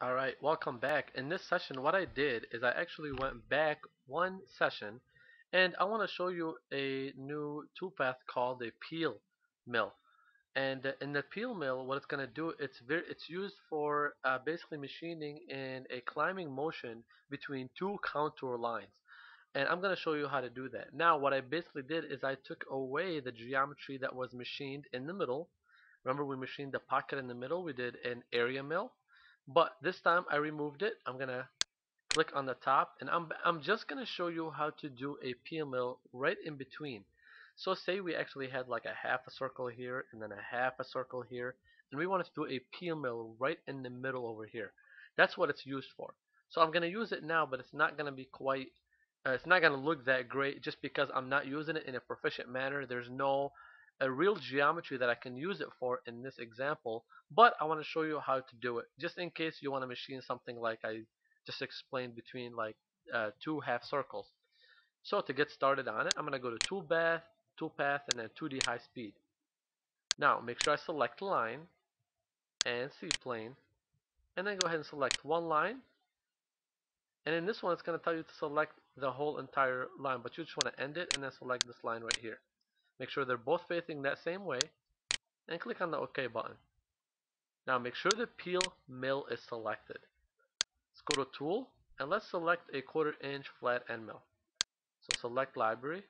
Alright, welcome back. In this session, what I did is I actually went back one session and I want to show you a new toolpath called a peel mill. And in the peel mill, what it's going to do, it's very, it's used for uh, basically machining in a climbing motion between two contour lines. And I'm going to show you how to do that. Now, what I basically did is I took away the geometry that was machined in the middle. Remember we machined the pocket in the middle, we did an area mill but this time I removed it. I'm gonna click on the top and I'm, I'm just gonna show you how to do a peel mill right in between. So say we actually had like a half a circle here and then a half a circle here and we wanted to do a peel mill right in the middle over here. That's what it's used for. So I'm gonna use it now but it's not gonna be quite uh, it's not gonna look that great just because I'm not using it in a proficient manner. There's no a real geometry that I can use it for in this example, but I want to show you how to do it, just in case you want to machine something like I just explained between like uh, two half circles. So to get started on it, I'm going to go to Toolpath, Toolpath, and then 2D High Speed. Now, make sure I select Line and C-Plane, and then go ahead and select one line. And in this one, it's going to tell you to select the whole entire line, but you just want to end it and then select this line right here. Make sure they're both facing that same way and click on the OK button. Now make sure the peel mill is selected. Let's go to tool and let's select a quarter inch flat end mill. So select library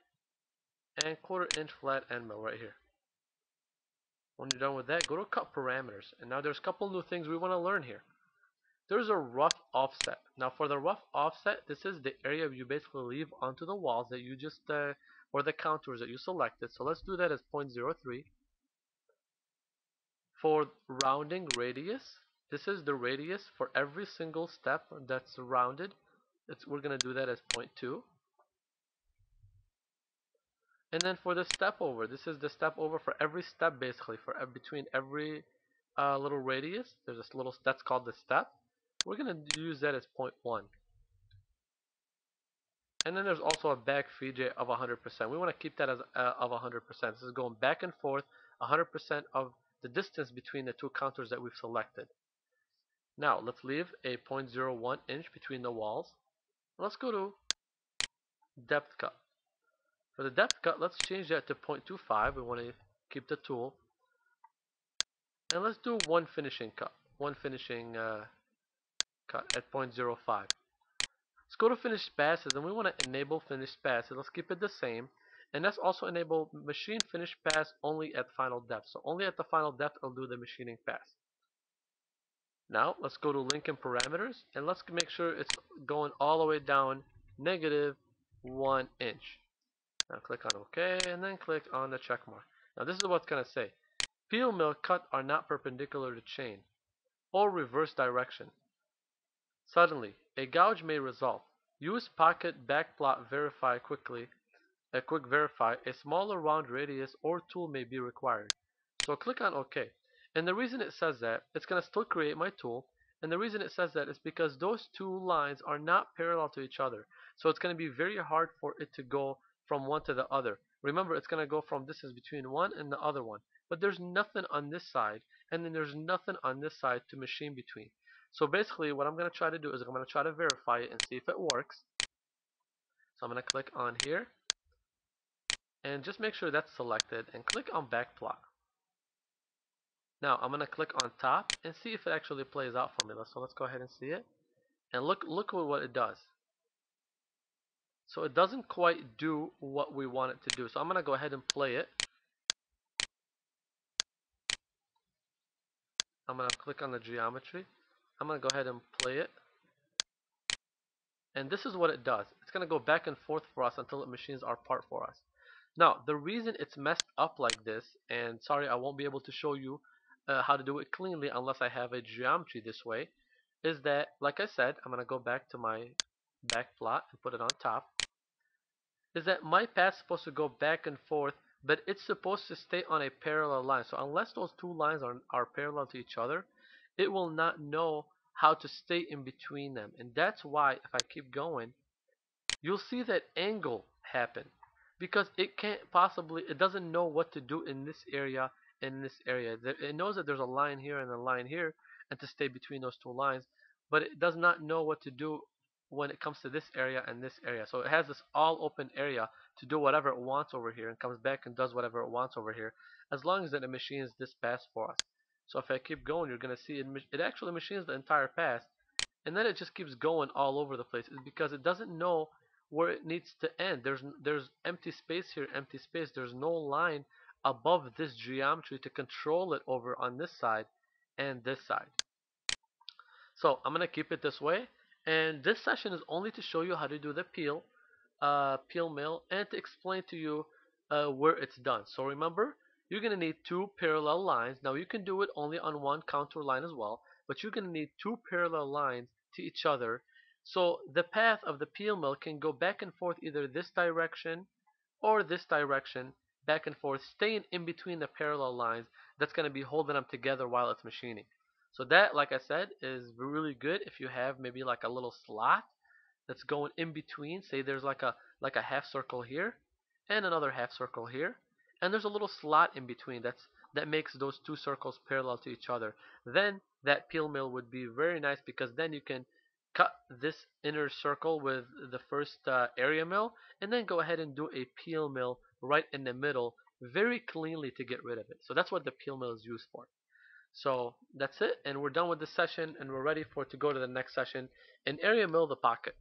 and quarter inch flat end mill right here. When you're done with that, go to cut parameters. And now there's a couple new things we want to learn here. There's a rough offset. Now for the rough offset, this is the area you basically leave onto the walls that you just uh, or the contours that you selected. So let's do that as 0.03. For rounding radius, this is the radius for every single step that's rounded. It's, we're going to do that as 0.2. And then for the step over, this is the step over for every step basically, for between every uh, little radius. There's this little, that's called the step. We're going to use that as 0.1. And then there's also a back feed of 100%. We want to keep that as uh, of 100%. This is going back and forth 100% of the distance between the two contours that we've selected. Now let's leave a 0.01 inch between the walls. Let's go to depth cut. For the depth cut, let's change that to 0.25. We want to keep the tool. And let's do one finishing cut. One finishing uh, cut at 0.05. Let's go to finish passes and we want to enable finish passes. Let's keep it the same. And let's also enable machine finish pass only at final depth. So only at the final depth I'll do the machining pass. Now let's go to linking parameters and let's make sure it's going all the way down negative one inch. Now click on OK and then click on the check mark. Now this is what's going to say. Peel mill cut are not perpendicular to chain or reverse direction. Suddenly, a gouge may result. Use pocket backplot verify quickly. A quick verify, a smaller round radius or tool may be required. So click on OK. And the reason it says that, it's going to still create my tool. And the reason it says that is because those two lines are not parallel to each other. So it's going to be very hard for it to go from one to the other. Remember, it's going to go from distance between one and the other one. But there's nothing on this side, and then there's nothing on this side to machine between. So basically what I'm going to try to do is I'm going to try to verify it and see if it works. So I'm going to click on here and just make sure that's selected and click on back backplot. Now I'm going to click on top and see if it actually plays out for me. So let's go ahead and see it. And look look at what it does. So it doesn't quite do what we want it to do. So I'm going to go ahead and play it. I'm going to click on the geometry. I'm going to go ahead and play it. And this is what it does. It's going to go back and forth for us until it machines our part for us. Now, the reason it's messed up like this, and sorry I won't be able to show you uh, how to do it cleanly unless I have a geometry this way, is that, like I said, I'm going to go back to my back plot and put it on top, is that my path's supposed to go back and forth, but it's supposed to stay on a parallel line. So unless those two lines are, are parallel to each other, it will not know how to stay in between them. And that's why if I keep going, you'll see that angle happen because it can't possibly, it doesn't know what to do in this area in this area. It knows that there's a line here and a line here and to stay between those two lines. but it does not know what to do when it comes to this area and this area. So it has this all open area to do whatever it wants over here and comes back and does whatever it wants over here as long as that machine is this pass for us. So if I keep going, you're going to see it, it actually machines the entire pass and then it just keeps going all over the place because it doesn't know where it needs to end. There's there's empty space here, empty space. There's no line above this geometry to control it over on this side and this side. So I'm going to keep it this way. And this session is only to show you how to do the peel, uh, peel mill, and to explain to you uh, where it's done. So remember, you're going to need two parallel lines. Now you can do it only on one contour line as well, but you're going to need two parallel lines to each other. So the path of the peel mill can go back and forth either this direction or this direction, back and forth, staying in between the parallel lines. That's going to be holding them together while it's machining. So that, like I said, is really good if you have maybe like a little slot that's going in between. Say there's like a like a half circle here and another half circle here. And there's a little slot in between that's that makes those two circles parallel to each other. Then that peel mill would be very nice because then you can cut this inner circle with the first uh, area mill and then go ahead and do a peel mill right in the middle very cleanly to get rid of it. So that's what the peel mill is used for. So that's it, and we're done with this session, and we're ready for to go to the next session and area mill the pocket.